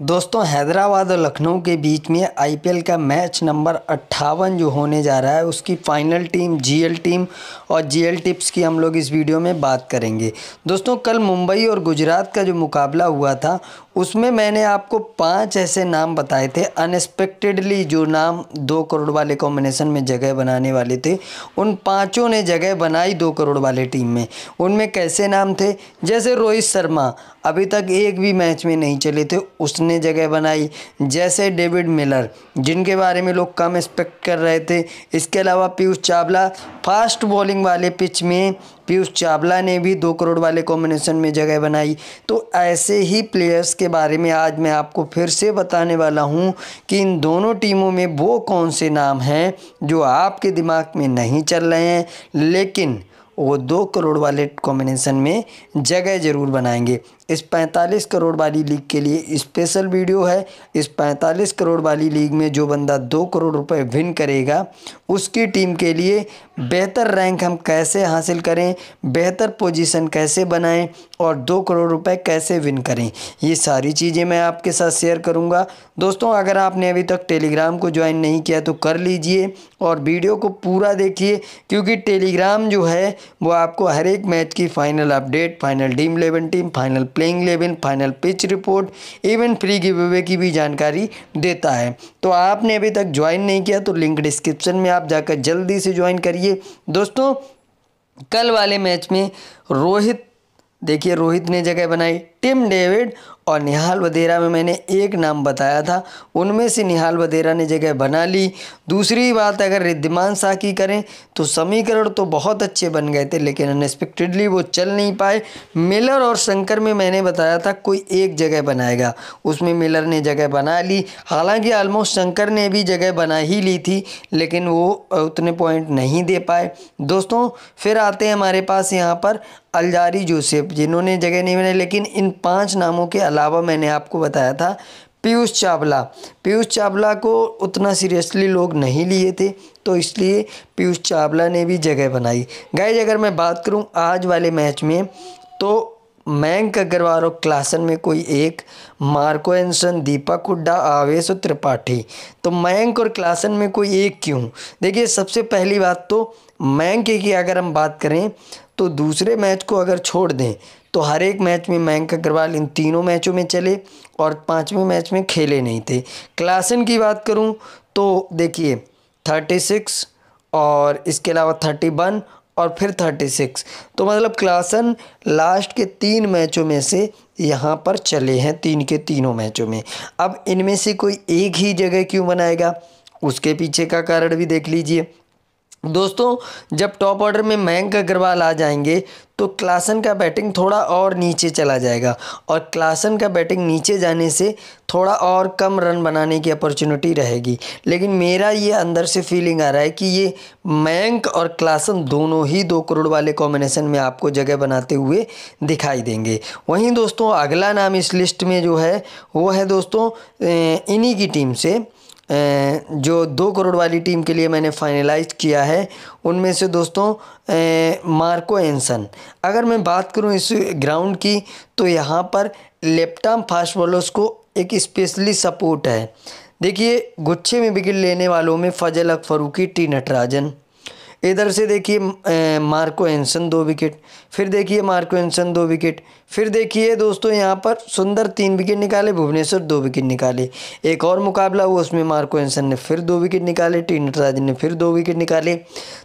दोस्तों, हैदराबाद और लखनऊ के बीच में आईपीएल का मैच नंबर अट्ठावन जो होने जा रहा है, उसकी फाइनल टीम जीएल टीम और जीएल टिप्स की हम लोग इस वीडियो में बात करेंगे। दोस्तों, कल मुंबई और गुजरात का जो मुकाबला हुआ था उसमें मैंने आपको पाँच ऐसे नाम बताए थे अनएक्सपेक्टेडली जो नाम दो करोड़ वाले कॉम्बिनेशन में जगह बनाने वाले थे। उन पाँचों ने जगह बनाई दो करोड़ वाले टीम में। उनमें कैसे नाम थे? जैसे रोहित शर्मा, अभी तक एक भी मैच में नहीं चले थे, उसने जगह बनाई। जैसे डेविड मिलर, जिनके बारे में लोग कम एक्सपेक्ट कर रहे थे। इसके अलावा पीयूष चावला फास्ट बॉलिंग वाले पिच में पीयूष चावला ने भी दो करोड़ वाले कॉम्बिनेशन में जगह बनाई। तो ऐसे ही प्लेयर्स के बारे में आज मैं आपको फिर से बताने वाला हूँ कि इन दोनों टीमों में वो कौन से नाम हैं जो आपके दिमाग में नहीं चल रहे हैं, लेकिन वो दो करोड़ वाले कॉम्बिनेशन में जगह ज़रूर बनाएँगे। इस 45 करोड़ वाली लीग के लिए स्पेशल वीडियो है। इस 45 करोड़ वाली लीग में जो बंदा दो करोड़ रुपए विन करेगा, उसकी टीम के लिए बेहतर रैंक हम कैसे हासिल करें, बेहतर पोजीशन कैसे बनाएँ और दो करोड़ रुपए कैसे विन करें, ये सारी चीज़ें मैं आपके साथ शेयर करूँगा। दोस्तों, अगर आपने अभी तक टेलीग्राम को ज्वाइन नहीं किया तो कर लीजिए और वीडियो को पूरा देखिए, क्योंकि टेलीग्राम जो है, वो आपको हर एक मैच की final update, final team eleven team, final playing eleven final pitch report even free give की भी जानकारी देता है। तो आपने अभी तक ज्वाइन नहीं किया तो लिंक डिस्क्रिप्शन में आप जाकर जल्दी से ज्वाइन करिए। दोस्तों, कल वाले मैच में रोहित, देखिए रोहित ने जगह बनाई टिम डेविड और निहाल वदेरा में मैंने एक नाम बताया था। उनमें से निहाल वदेरा ने जगह बना ली। दूसरी बात, अगर रिद्धिमान शाह की करें तो समीकरण तो बहुत अच्छे बन गए थे, लेकिन अनएक्सपेक्टेडली वो चल नहीं पाए। मिलर और शंकर में मैंने बताया था, कोई एक जगह बनाएगा। उसमें मिलर ने जगह बना ली। हालाँकि ऑलमोस्ट शंकर ने भी जगह बना ही ली थी, लेकिन वो उतने पॉइंट नहीं दे पाए। दोस्तों, फिर आते हैं हमारे पास यहाँ पर अलजारी जोसेफ, जिन्होंने जगह नहीं बनाई, लेकिन इन पाँच नामों के अलावा मैंने आपको बताया था पीयूष चावला। पीयूष चावला को उतना सीरियसली लोग नहीं लिए थे तो इसलिए पीयूष चावला ने भी जगह बनाई। गाइज़, अगर मैं बात करूँ आज वाले मैच में तो मयंक अग्रवाल और क्लासन में कोई एक, मार्को एंसन दीपक हुड्डा, आवेश और त्रिपाठी। तो मयंक और क्लासन में कोई एक क्यों? देखिए, सबसे पहली बात तो मयंक की अगर हम बात करें तो दूसरे मैच को अगर छोड़ दें तो हर एक मैच में मयंक अग्रवाल इन तीनों मैचों में चले और पाँचवें मैच में खेले नहीं थे। क्लासन की बात करूँ तो देखिए थर्टी सिक्स और इसके अलावा थर्टी वन और फिर थर्टी सिक्स तो मतलब क्लासन लास्ट के तीन मैचों में से यहाँ पर चले हैं तीन के तीनों मैचों में। अब इनमें से कोई एक ही जगह क्यों बनाएगा? उसके पीछे का कारण भी देख लीजिए। दोस्तों, जब टॉप ऑर्डर में मयंक अग्रवाल आ जाएँगे तो क्लासन का बैटिंग थोड़ा और नीचे चला जाएगा और क्लासन का बैटिंग नीचे जाने से थोड़ा और कम रन बनाने की अपॉर्चुनिटी रहेगी। लेकिन मेरा ये अंदर से फीलिंग आ रहा है कि ये मयंक और क्लासन दोनों ही दो करोड़ वाले कॉम्बिनेशन में आपको जगह बनाते हुए दिखाई देंगे। वहीं दोस्तों, अगला नाम इस लिस्ट में जो है, वो है दोस्तों इन्हीं की टीम से जो दो करोड़ वाली टीम के लिए मैंने फाइनलाइज किया है, उनमें से दोस्तों मार्को एंसन। अगर मैं बात करूँ इस ग्राउंड की तो यहाँ पर लेपटाम फास्ट बॉलर्स को एक स्पेशली सपोर्ट है। देखिए, गुच्छे में विकेट लेने वालों में फजल अक फरूकी टी नटराजन। इधर से देखिए मार्को एंसन दो विकेट, फिर देखिए मार्को एंसन दो विकेट, फिर देखिए दोस्तों यहाँ पर सुंदर तीन विकेट निकाले, भुवनेश्वर दो विकेट निकाले। एक और मुकाबला हुआ, उसमें मार्को एंसन ने फिर दो विकेट निकाले टी नटराजन ने फिर दो विकेट निकाले।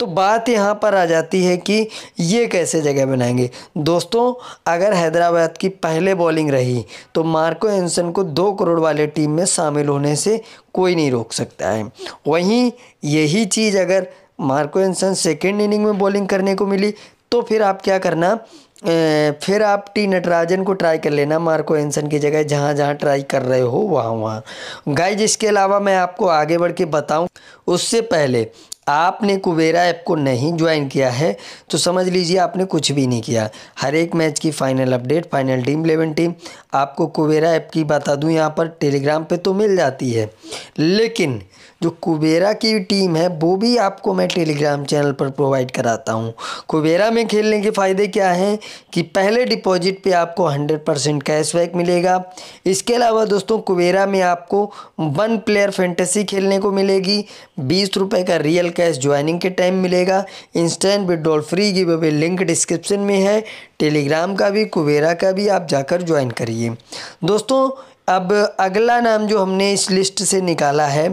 तो बात यहाँ पर आ जाती है कि ये कैसे जगह बनाएँगे। दोस्तों, अगर हैदराबाद की पहले बॉलिंग रही तो मार्को एंसन को दो करोड़ वाले टीम में शामिल होने से कोई नहीं रोक सकता है। वहीं यही चीज़ अगर मार्को एनसन सेकेंड इनिंग में बॉलिंग करने को मिली तो फिर आप क्या करना फिर आप टी नटराजन को ट्राई कर लेना मार्को एनसन की जगह, जहाँ जहाँ ट्राई कर रहे हो, वहाँ वहाँ। गाइज़, इसके अलावा मैं आपको आगे बढ़ के बताऊँ, उससे पहले आपने कुबेरा ऐप को नहीं ज्वाइन किया है तो समझ लीजिए आपने कुछ भी नहीं किया। हर एक मैच की final update final team eleven team आपको कुबेरा ऐप की बता दूँ, यहाँ पर टेलीग्राम पे तो मिल जाती है। लेकिन जो कुबेरा की टीम है, वो भी आपको मैं टेलीग्राम चैनल पर प्रोवाइड कराता हूँ। कुबेरा में खेलने के फ़ायदे क्या हैं कि पहले डिपॉजिट पे आपको हंड्रेड परसेंट कैशबैक मिलेगा। इसके अलावा दोस्तों, कुबेरा में आपको वन प्लेयर फैंटेसी खेलने को मिलेगी। बीस रुपये का रियल कैश ज्वाइनिंग के टाइम मिलेगा। Instant withdrawal free giveaway link description में है। टेलीग्राम का भी, कुबेरा का भी आप जाकर ज्वाइन करिए। दोस्तों, अब अगला नाम जो हमने इस लिस्ट से निकाला है,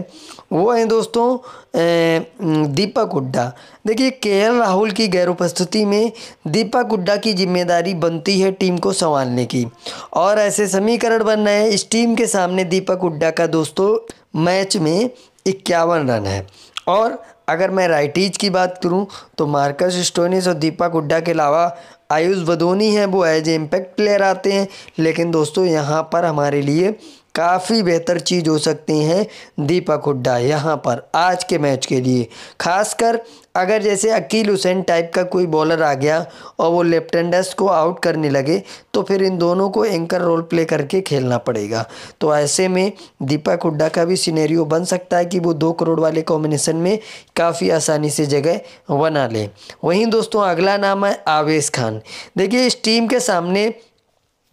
वो है दोस्तों दीपक हुड्डा। देखिए, के राहुल की गैर उपस्थिति में दीपक हुड्डा की ज़िम्मेदारी बनती है टीम को संभालने की। और ऐसे समीकरण बन रहे हैं। इस टीम के सामने दीपक हुड्डा का दोस्तों, मैच में इक्यावन रन है। और अगर मैं राइटीज की बात करूँ तो मार्कस स्टोनिस और दीपक हुड्डा के अलावा आयुष वदोनी हैं, वो एज ए इम्पैक्ट प्लेयर आते हैं। लेकिन दोस्तों, यहाँ पर हमारे लिए काफ़ी बेहतर चीज़ हो सकती हैं। दीपक हुड्डा, यहाँ पर आज के मैच के लिए। खासकर अगर जैसे अकील हुसैन टाइप का कोई बॉलर आ गया और वो लेफ़्ट हैंडर्स को आउट करने लगे तो फिर इन दोनों को एंकर रोल प्ले करके खेलना पड़ेगा। तो ऐसे में दीपक हुड्डा का भी सिनेरियो बन सकता है कि वो दो करोड़ वाले कॉम्बिनेशन में काफ़ी आसानी से जगह बना ले। वहीं दोस्तों, अगला नाम है आवेश खान। देखिए, इस टीम के सामने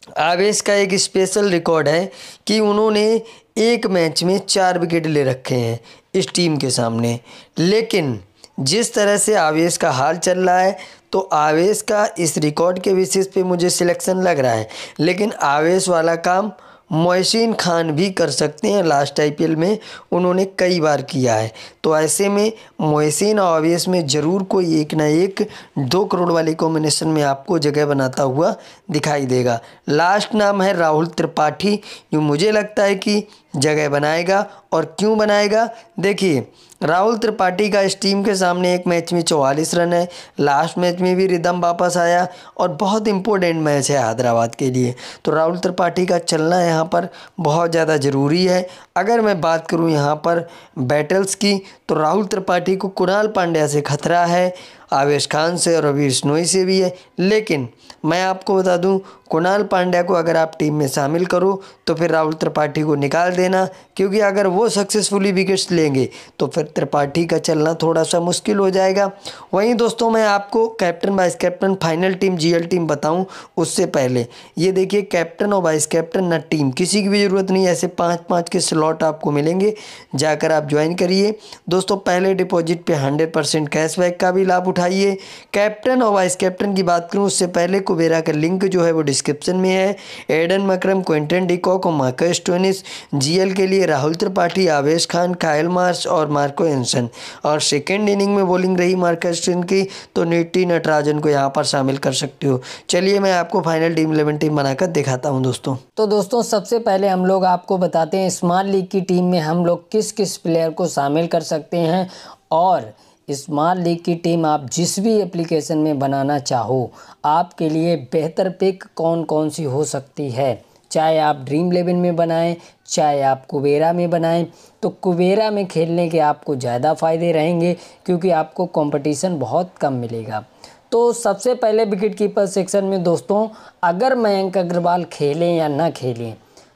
आवेश का एक स्पेशल रिकॉर्ड है कि उन्होंने एक मैच में चार विकेट ले रखे हैं इस टीम के सामने। लेकिन जिस तरह से आवेश का हाल चल रहा है तो आवेश का इस रिकॉर्ड के बेसिस पे मुझे सिलेक्शन लग रहा है। लेकिन आवेश वाला काम मोहसिन खान भी कर सकते हैं लास्ट आईपीएल में। उन्होंने कई बार किया है। तो ऐसे में मोहसिन और अवेस में ज़रूर कोई एक ना एक दो करोड़ वाले कॉम्बिनेशन में आपको जगह बनाता हुआ दिखाई देगा। लास्ट नाम है राहुल त्रिपाठी। जो मुझे लगता है कि जगह बनाएगा और क्यों बनाएगा? देखिए, राहुल त्रिपाठी का इस टीम के सामने एक मैच में चौवालीस रन है। लास्ट मैच में भी रिदम वापस आया और बहुत इंपॉर्टेंट मैच है हैदराबाद के लिए। तो राहुल त्रिपाठी का चलना यहाँ पर बहुत ज़्यादा ज़रूरी है। अगर मैं बात करूँ यहाँ पर बैटल्स की तो राहुल त्रिपाठी को कुणाल पांड्या से खतरा है, आवेश खान से और रवि बिश्नोई से भी है। लेकिन मैं आपको बता दूँ कुणाल पांड्या को अगर आप टीम में शामिल करो तो फिर राहुल त्रिपाठी को निकाल देना, क्योंकि अगर वो सक्सेसफुली विकेट्स लेंगे तो फिर त्रिपाठी का चलना थोड़ा सा मुश्किल हो जाएगा। वहीं दोस्तों, मैं आपको captain vice captain final team GL team बताऊँ, उससे पहले। ये देखिए कैप्टन और वाइस कैप्टन ना टीम किसी की भी ज़रूरत नहीं, ऐसे पाँच पाँच के स्लॉट आपको मिलेंगे, जाकर आप ज्वाइन करिए। दोस्तों, पहले डिपॉजिट पे हंड्रेड परसेंट कैशबैक का भी लाभ उठाइए। कैप्टन और वाइस कैप्टन की बात करूँ, उससे पहले कुबेरा का लिंक जो है वो डिस्क्रिप्शन में है। Aiden Markram Quinton de Kock और मार्कस टोनिस जीएल के लिए राहुल त्रिपाठी, आवेश खान कायल मार्स और मार्को एंसन और सेकेंड इनिंग में बॉलिंग रही मार्कस की तो निट्टी नटराजन को यहाँ पर शामिल कर सकते हो। चलिए मैं आपको फाइनल टीम इलेवन टीम बनाकर दिखाता हूँ दोस्तों। तो दोस्तों, सबसे पहले हम लोग आपको बताते हैं स्मार्ट लीग की टीम में हम लोग किस किस प्लेयर को शामिल कर सकते हैं और स्मार्ट लीग की टीम आप जिस भी एप्लीकेशन में बनाना चाहो, आपके लिए बेहतर पिक कौन कौन सी हो सकती है? चाहे आप ड्रीम इलेवन में बनाएँ, चाहे आप कुबेरा में बनाएँ तो कुबेरा में खेलने के आपको ज़्यादा फ़ायदे रहेंगे, क्योंकि आपको कंपटीशन बहुत कम मिलेगा। तो सबसे पहले विकेट कीपर सेक्शन में दोस्तों, अगर मयंक अग्रवाल खेलें या ना खेलें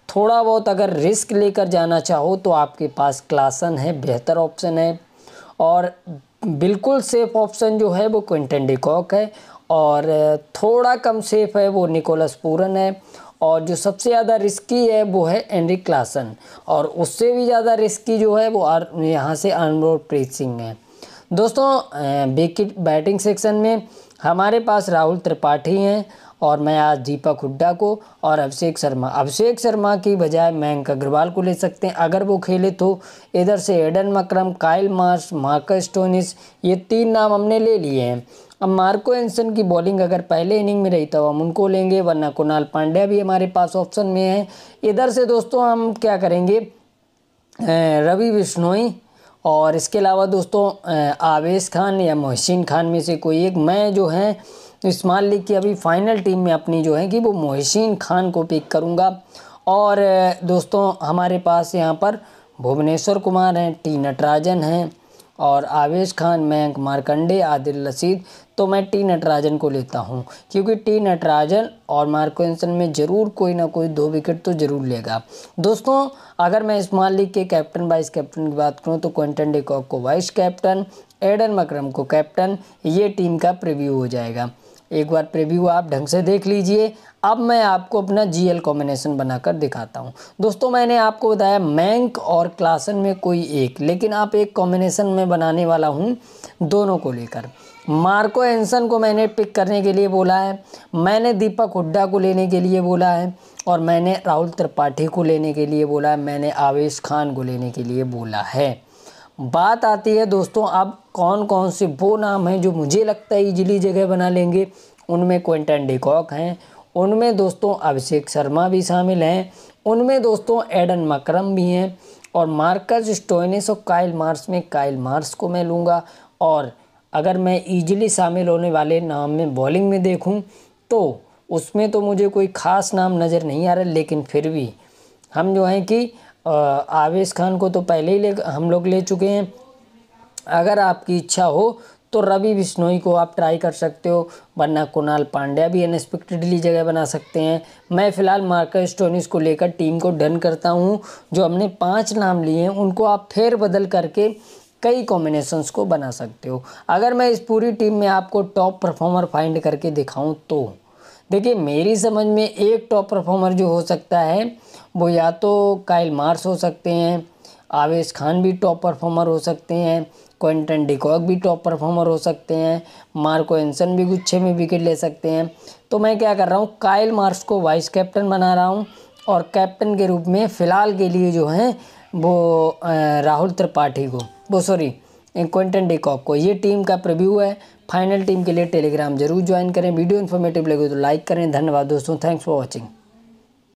थोड़ा बहुत अगर रिस्क लेकर जाना चाहो तो आपके पास क्लासन है, बेहतर ऑप्शन है। और बिल्कुल सेफ़ ऑप्शन जो है वो क्विंटन डिकॉक है और थोड़ा कम सेफ़ है वो निकोलस पूरन है और जो सबसे ज़्यादा रिस्की है वो है एनरिक क्लासन और उससे भी ज़्यादा रिस्की जो है वो आर, यहाँ से अनरोड प्रीत सिंह है। दोस्तों विकेट बैटिंग सेक्शन में हमारे पास राहुल त्रिपाठी हैं और मैं आज दीपक हुड्डा को और अभिषेक शर्मा। अभिषेक शर्मा की बजाय मयंक अग्रवाल को ले सकते हैं। अगर वो खेले तो इधर से Aiden Markram, Kyle Marsh Marcus Stoinis, ये तीन नाम हमने ले लिए हैं। अब मार्को एंसन की बॉलिंग अगर पहले इनिंग में रही तो हम उनको लेंगे, वरना कुणाल पांड्या भी हमारे पास ऑप्शन में है। इधर से दोस्तों हम क्या करेंगे? रवि बिश्नोई और इसके अलावा दोस्तों आवेश खान या मोहसिन खान में से कोई एक। मैं जो है स्मॉल लीग की अभी फाइनल टीम में अपनी जो है कि वो मोहसिन खान को पिक करूँगा। और दोस्तों, हमारे पास यहाँ पर भुवनेश्वर कुमार हैं, टी नटराजन हैं, और आवेश खान, मयंक मार्कंडे, आदिल रसीद तो मैं टी नटराजन को लेता हूँ, क्योंकि टी नटराजन और मार्को एंसन में ज़रूर कोई ना कोई दो विकेट तो ज़रूर लेगा। दोस्तों, अगर मैं स्मॉल लीग के कैप्टन वाइस कैप्टन की बात करूँ तो क्विंटन डिकॉक को वाइस कैप्टन एडन मकरम को कैप्टन ये टीम का प्रिव्यू हो जाएगा। एक बार प्रीव्यू आप ढंग से देख लीजिए। अब मैं आपको अपना जीएल कॉम्बिनेशन बनाकर दिखाता हूँ। दोस्तों, मैंने आपको बताया मैंक और क्लासन में कोई एक, लेकिन आप एक कॉम्बिनेशन में बनाने वाला हूँ दोनों को लेकर। मार्को एंसन को मैंने पिक करने के लिए बोला है, मैंने दीपक हुड्डा को लेने के लिए बोला है, और मैंने राहुल त्रिपाठी को लेने के लिए बोला है, मैंने आवेश खान को लेने के लिए बोला है। बात आती है दोस्तों, अब कौन कौन से वो नाम हैं जो मुझे लगता है इजीली जगह बना लेंगे? उनमें क्विंटन डिकॉक हैं, उनमें दोस्तों अभिषेक शर्मा भी शामिल हैं, उनमें दोस्तों एडन मकरम भी हैं और मार्कस स्टोइनिस और काइल मार्स में काइल मार्स को मैं लूँगा और अगर मैं इजीली शामिल होने वाले नाम में बॉलिंग में देखूँ तो उसमें तो मुझे कोई ख़ास नाम नज़र नहीं आ रहा, लेकिन फिर भी हम जो हैं कि आवेश खान को तो पहले ही ले, हम लोग ले चुके हैं। अगर आपकी इच्छा हो तो रवि बिश्नोई को आप ट्राई कर सकते हो। वरना कुणाल पांड्या भी अनएक्सपेक्टेडली जगह बना सकते हैं। मैं फ़िलहाल मार्कस स्टोनिस को लेकर टीम को डन करता हूँ। जो हमने पाँच नाम लिए हैं, उनको आप फेर बदल करके कई कॉम्बिनेशंस को बना सकते हो। अगर मैं इस पूरी टीम में आपको टॉप परफॉर्मर फाइंड करके दिखाऊँ तो। देखिए, मेरी समझ में एक टॉप परफॉर्मर जो हो सकता है वो या तो काइल मार्स हो सकते हैं, आवेश खान भी टॉप परफॉर्मर हो सकते हैं, क्विंटन डिकॉक भी टॉप परफॉर्मर हो सकते हैं, मार्को एंसन भी गुच्छे में विकेट ले सकते हैं। तो मैं क्या कर रहा हूँ, काइल मार्स को वाइस कैप्टन बना रहा हूँ और कैप्टन के रूप में फ़िलहाल के लिए जो है वो राहुल त्रिपाठी को, वो सॉरी क्विंटन डिकॉक को। ये टीम का प्रिव्यू है फाइनल टीम के लिए टेलीग्राम ज़रूर ज्वाइन करें वीडियो इन्फॉर्मेटिव लगे तो लाइक करें, धन्यवाद दोस्तों थैंक्स फॉर वॉचिंग